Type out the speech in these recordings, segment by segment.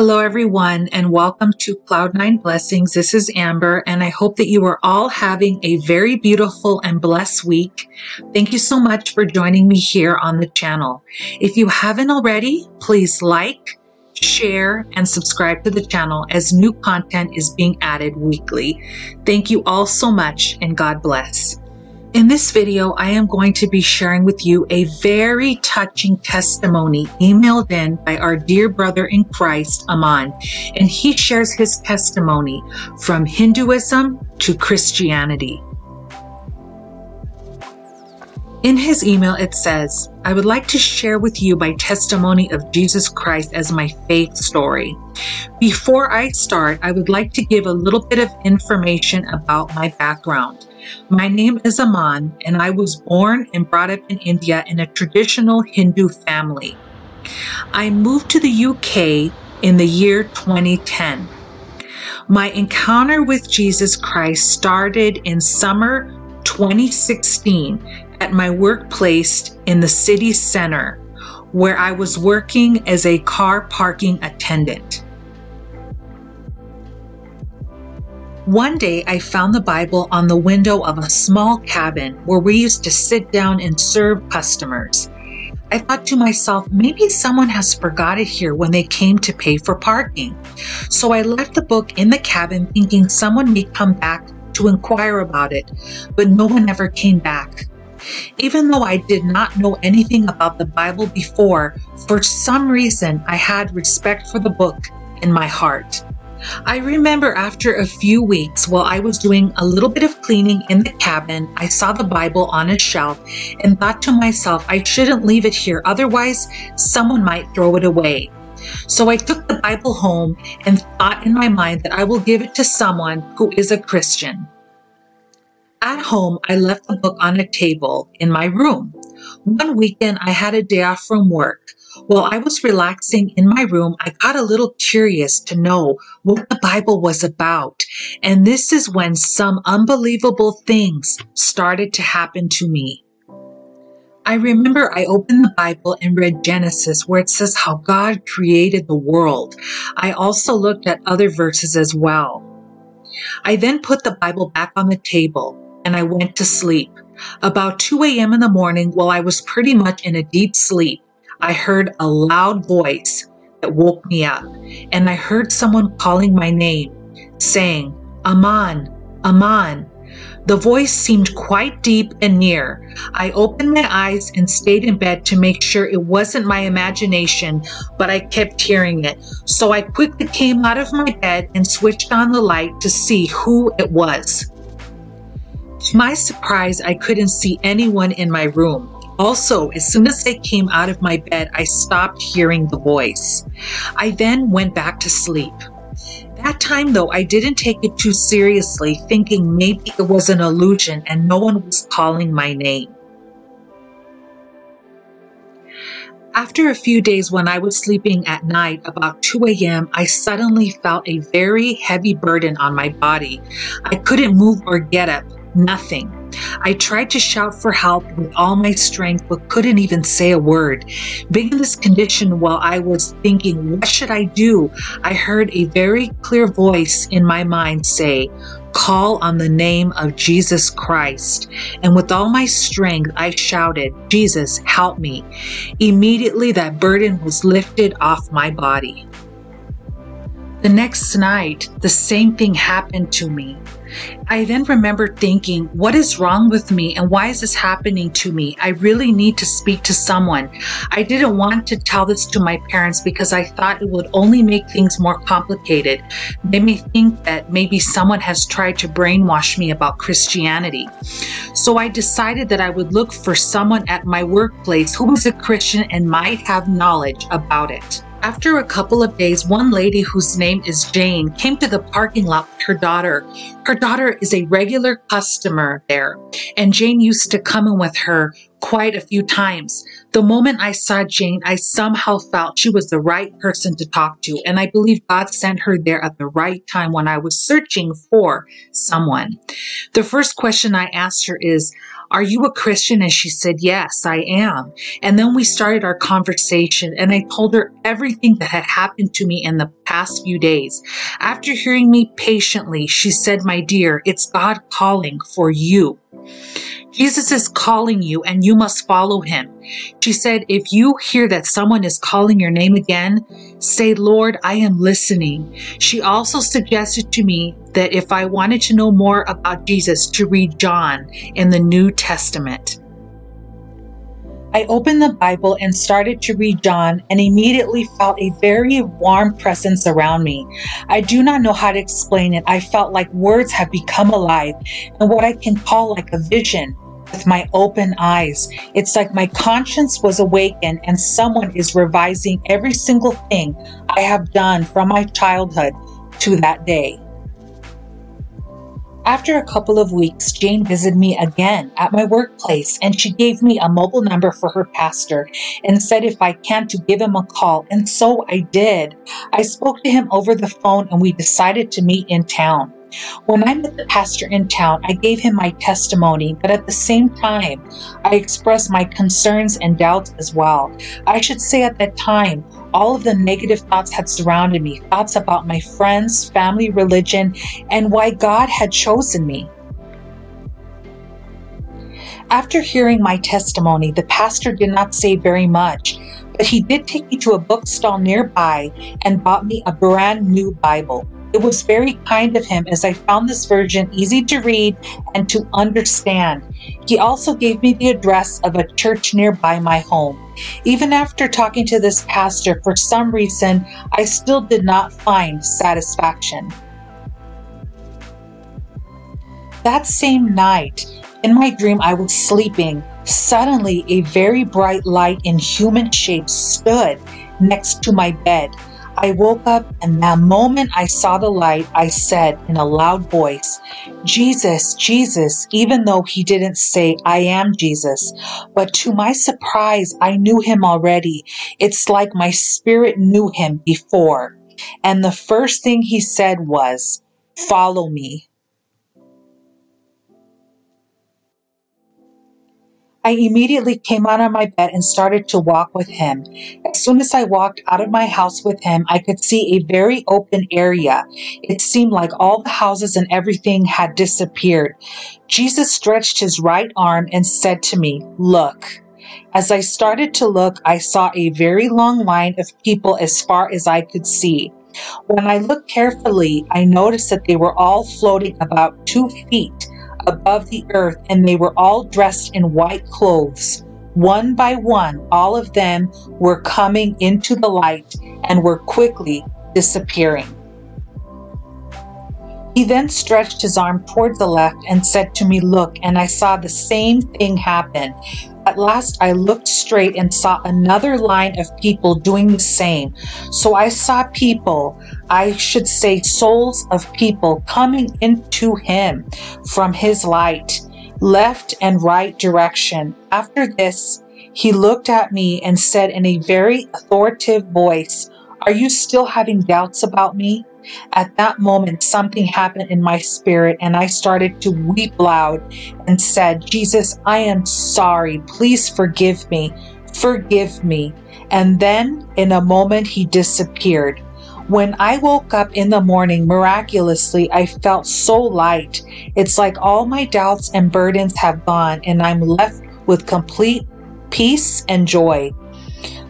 Hello, everyone, and welcome to Cloud9 Blessings. This is Amber, and I hope that you are all having a very beautiful and blessed week. Thank you so much for joining me here on the channel. If you haven't already, please like, share, and subscribe to the channel as new content is being added weekly. Thank you all so much, and God bless. In this video, I am going to be sharing with you a very touching testimony emailed in by our dear brother in Christ, Aman, and he shares his testimony from Hinduism to Christianity. In his email, it says, I would like to share with you my testimony of Jesus Christ as my faith story. Before I start, I would like to give a little bit of information about my background. My name is Aman, and I was born and brought up in India in a traditional Hindu family. I moved to the UK in the year 2010. My encounter with Jesus Christ started in summer 2016 at my workplace in the city center, where I was working as a car parking attendant. One day, I found the Bible on the window of a small cabin where we used to sit down and serve customers. I thought to myself, maybe someone has forgot it here when they came to pay for parking. So I left the book in the cabin thinking someone may come back to inquire about it, but no one ever came back. Even though I did not know anything about the Bible before, for some reason I had respect for the book in my heart. I remember after a few weeks, while I was doing a little bit of cleaning in the cabin, I saw the Bible on a shelf and thought to myself, I shouldn't leave it here, otherwise, someone might throw it away. So I took the Bible home and thought in my mind that I will give it to someone who is a Christian. At home, I left the book on a table in my room. One weekend, I had a day off from work. While I was relaxing in my room, I got a little curious to know what the Bible was about. And this is when some unbelievable things started to happen to me. I remember I opened the Bible and read Genesis where it says how God created the world. I also looked at other verses as well. I then put the Bible back on the table and I went to sleep. About 2 a.m. in the morning, while I was pretty much in a deep sleep, I heard a loud voice that woke me up, and I heard someone calling my name, saying, Aman, Aman. The voice seemed quite deep and near. I opened my eyes and stayed in bed to make sure it wasn't my imagination, but I kept hearing it. So I quickly came out of my bed and switched on the light to see who it was. To my surprise, I couldn't see anyone in my room. Also, as soon as I came out of my bed, I stopped hearing the voice. I then went back to sleep. That time, though, I didn't take it too seriously, thinking maybe it was an illusion and no one was calling my name. After a few days when I was sleeping at night, about 2 a.m., I suddenly felt a very heavy burden on my body. I couldn't move or get up nothing. I tried to shout for help with all my strength, but couldn't even say a word. Being in this condition while I was thinking, what should I do? I heard a very clear voice in my mind say, Call on the name of Jesus Christ. And with all my strength, I shouted, Jesus, help me. Immediately, that burden was lifted off my body. The next night, the same thing happened to me. I then remember thinking, what is wrong with me and why is this happening to me? I really need to speak to someone. I didn't want to tell this to my parents because I thought it would only make things more complicated. They may think that maybe someone has tried to brainwash me about Christianity. So I decided that I would look for someone at my workplace who was a Christian and might have knowledge about it. After a couple of days, one lady whose name is Jane came to the parking lot with her daughter. Her daughter is a regular customer there, and Jane used to come in with her quite a few times. The moment I saw Jane, I somehow felt she was the right person to talk to, and I believe God sent her there at the right time when I was searching for someone. The first question I asked her is, Are you a Christian? And she said, Yes, I am. And then we started our conversation, and I told her everything that had happened to me in the past few days. After hearing me patiently, she said, My dear, it's God calling for you. Jesus is calling you and you must follow him. She said, If you hear that someone is calling your name again, say, Lord, I am listening. She also suggested to me that if I wanted to know more about Jesus, to read John in the New Testament. I opened the Bible and started to read John and immediately felt a very warm presence around me. I do not know how to explain it. I felt like words have become alive and what I can call like a vision with my open eyes. It's like my conscience was awakened and someone is revising every single thing I have done from my childhood to that day. After a couple of weeks, Jane visited me again at my workplace and she gave me a mobile number for her pastor and said if I can to give him a call. And so I did. I spoke to him over the phone and we decided to meet in town. When I met the pastor in town, I gave him my testimony, but at the same time, I expressed my concerns and doubts as well. I should say at that time, all of the negative thoughts had surrounded me thoughts about my friends, family, religion, and why God had chosen me. After hearing my testimony, the pastor did not say very much, but he did take me to a bookstall nearby and bought me a brand new Bible. It was very kind of him as I found this version easy to read and to understand. He also gave me the address of a church nearby my home. Even after talking to this pastor, for some reason, I still did not find satisfaction. That same night, in my dream, I was sleeping. Suddenly, a very bright light in human shape stood next to my bed. I woke up, and the moment I saw the light, I said in a loud voice, Jesus, Jesus, even though he didn't say, I am Jesus. But to my surprise, I knew him already. It's like my spirit knew him before. And the first thing he said was, Follow me. I immediately came out of my bed and started to walk with him. As soon as I walked out of my house with him, I could see a very open area. It seemed like all the houses and everything had disappeared. Jesus stretched his right arm and said to me, Look. As I started to look, I saw a very long line of people as far as I could see. When I looked carefully, I noticed that they were all floating about two feet above the earth, and they were all dressed in white clothes. One by one, all of them were coming into the light and were quickly disappearing. He then stretched his arm towards the left and said to me, Look, and I saw the same thing happen. At last I looked straight and saw another line of people doing the same. So I saw people, I should say souls of people, coming into him from his light, left and right direction. After this, he looked at me and said in a very authoritative voice, Are you still having doubts about me? At that moment, something happened in my spirit, and I started to weep loud and said, Jesus, I am sorry. Please forgive me. Forgive me. And then, in a moment, he disappeared. When I woke up in the morning, miraculously, I felt so light. It's like all my doubts and burdens have gone, and I'm left with complete peace and joy.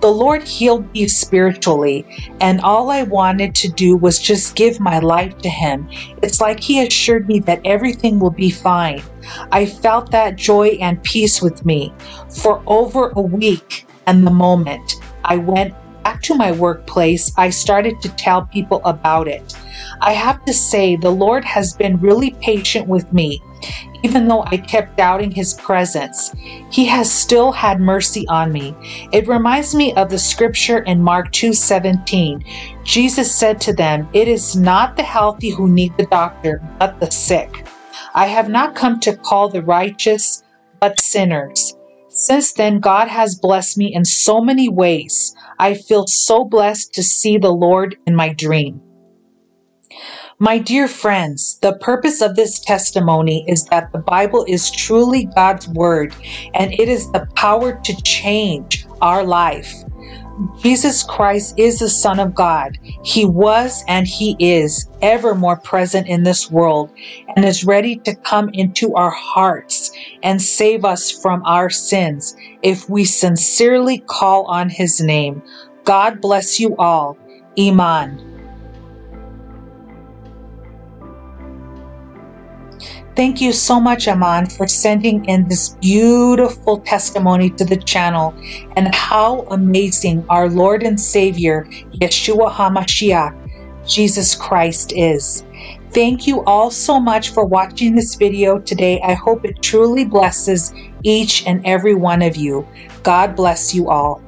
The Lord healed me spiritually, and all I wanted to do was just give my life to Him. It's like He assured me that everything will be fine. I felt that joy and peace with me for over a week, and the moment I went back to my workplace, I started to tell people about it. I have to say, the Lord has been really patient with me even though I kept doubting his presence, he has still had mercy on me. It reminds me of the scripture in Mark 2:17. Jesus said to them, "It is not the healthy who need the doctor, but the sick. I have not come to call the righteous, but sinners." Since then, God has blessed me in so many ways. I feel so blessed to see the Lord in my dream. My dear friends, the purpose of this testimony is that the Bible is truly God's Word and it is the power to change our life. Jesus Christ is the Son of God. He was and He is ever more present in this world and is ready to come into our hearts and save us from our sins if we sincerely call on His name. God bless you all. Aman. Thank you so much, Aman, for sending in this beautiful testimony to the channel and how amazing our Lord and Savior, Yeshua HaMashiach, Jesus Christ is. Thank you all so much for watching this video today. I hope it truly blesses each and every one of you. God bless you all.